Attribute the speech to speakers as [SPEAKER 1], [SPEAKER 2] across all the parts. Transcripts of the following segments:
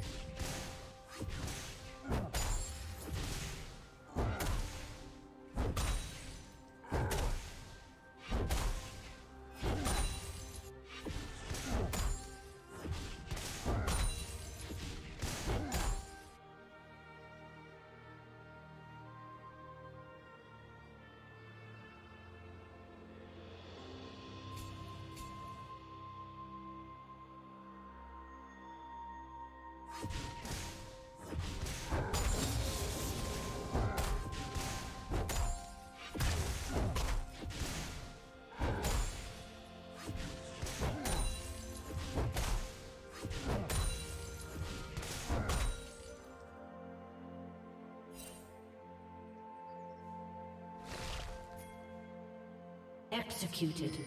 [SPEAKER 1] Yeah. Executed.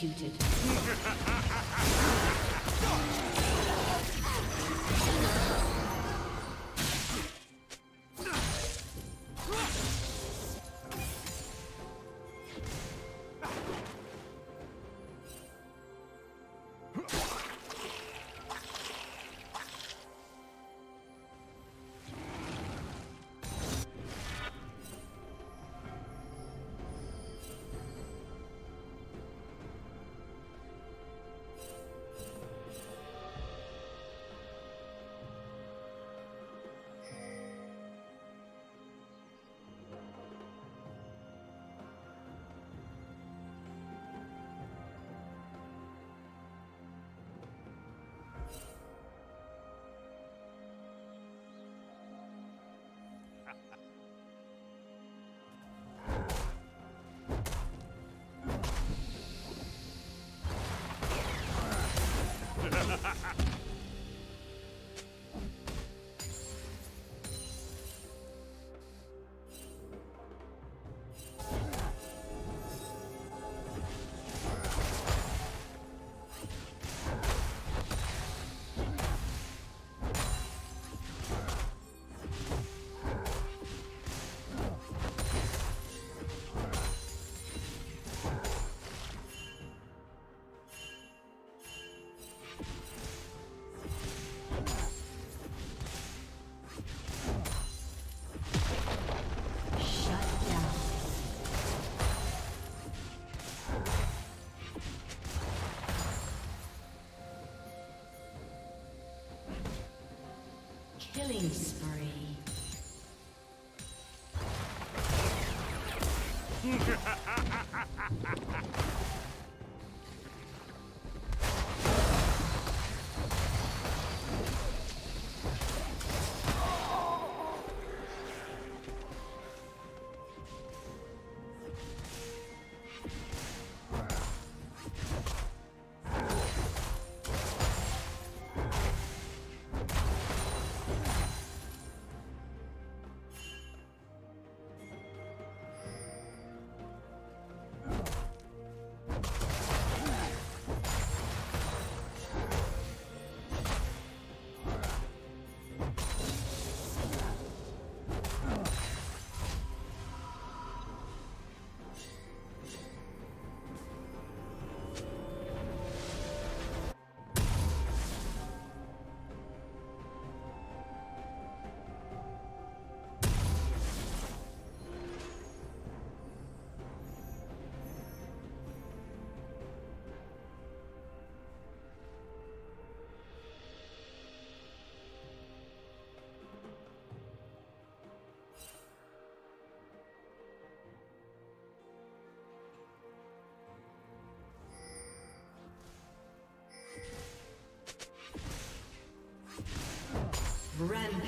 [SPEAKER 1] Executed. Killing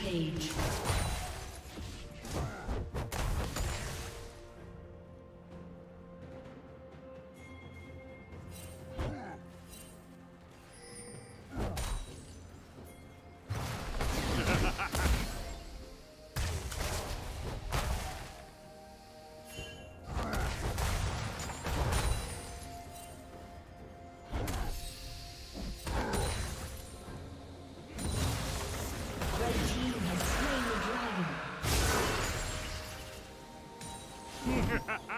[SPEAKER 1] Rampage. Ha ha ha!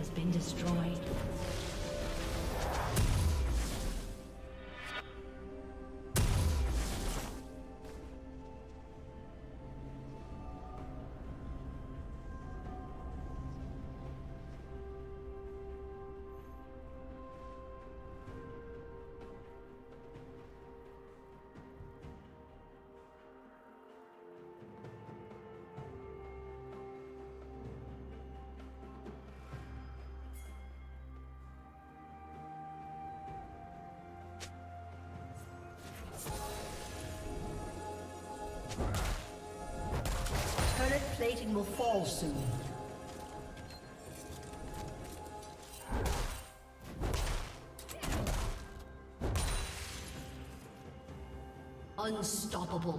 [SPEAKER 2] Has been destroyed.
[SPEAKER 1] Plating will fall soon. Unstoppable.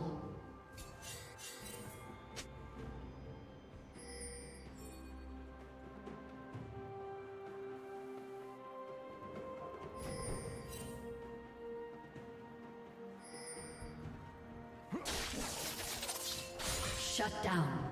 [SPEAKER 1] Shut down.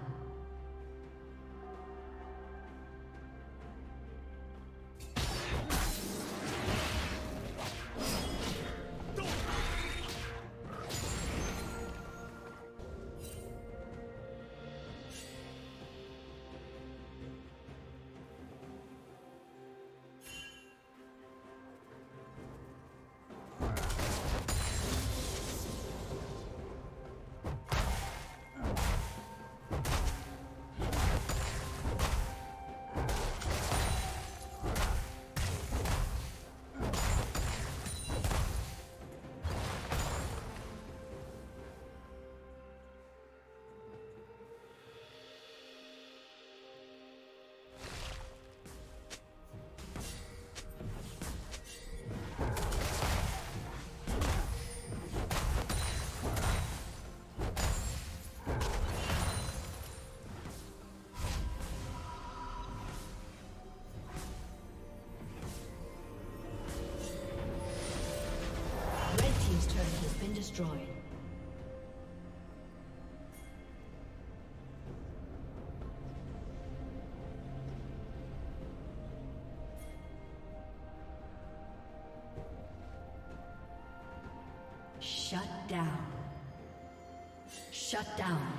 [SPEAKER 1] Destroyed. Shut down. Shut down.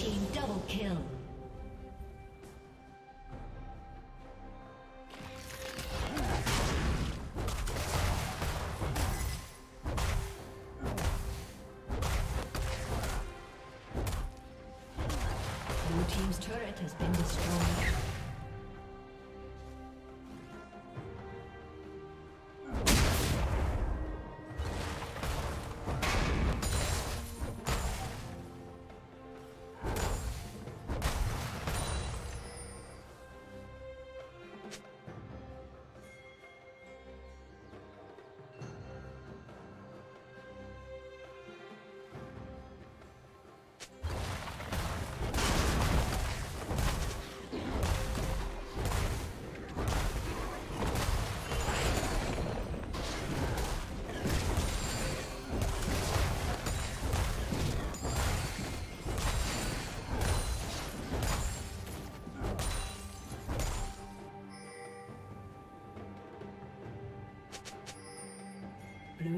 [SPEAKER 1] Team double kill.